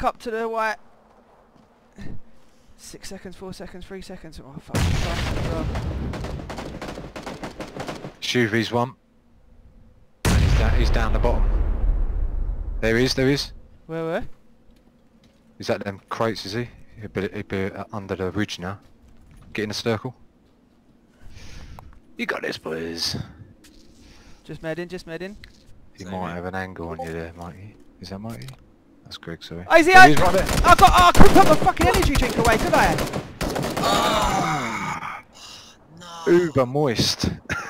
back up to the white. Six seconds, four seconds, three seconds. Oh fuck. Shuvi's one. And he's down, he's down the bottom. There he is, there he is. Where where? Is that them crates, is he? He'd be, he'd be uh, under the ridge now. Get in a circle. You got this, boys. Just med in, just med in. He Same might have an angle on you there, might Mikey. Is that Mikey? That's Greg, sorry. Oh, is he There out? he is right there. I got. Oh, I couldn't put my fucking energy drink away, could I? Ah! no. Uber moist.